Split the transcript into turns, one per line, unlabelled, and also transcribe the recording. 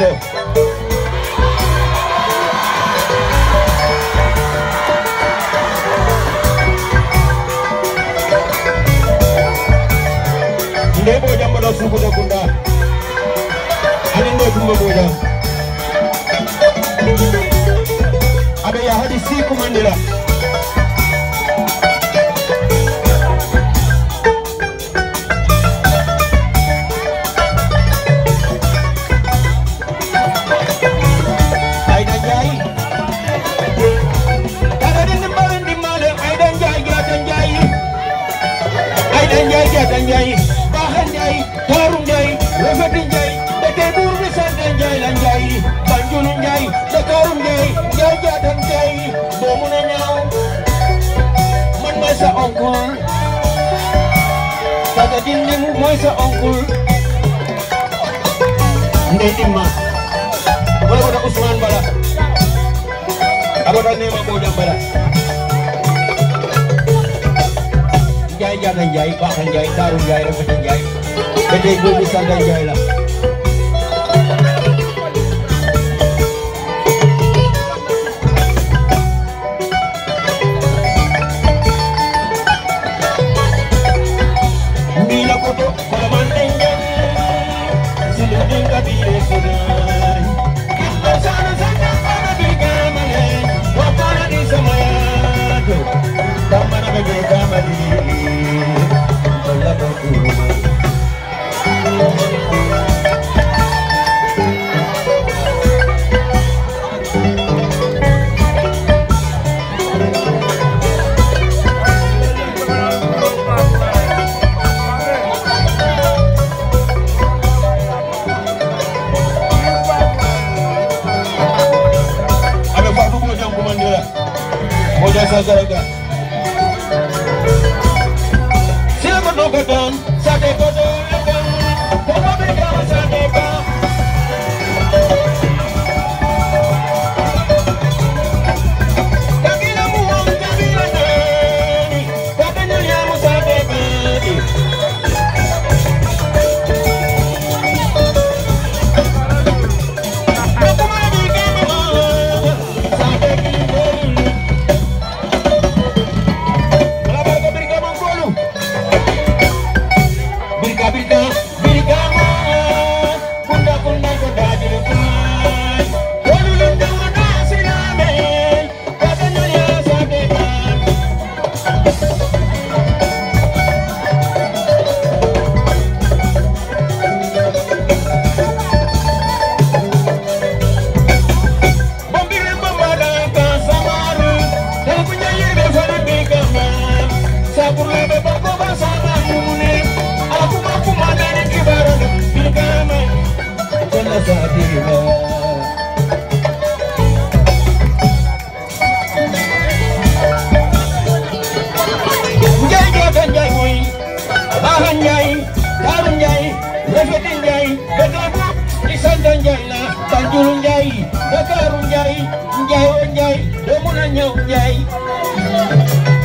여보 내 보자 뭐라 수고자 군다 아닌데 군마 보자 아베야 하지 시구만이라 sa ongkol Taga moy sa ongkol Wala ko na bala nema bala Jai jana jai pakan jai tarung jai rambut jai Kedai gubisan jai lah Nazareth. Silver Nogadam, Saturday. Njaay Njaay Njaay doomu na ñëw Njaay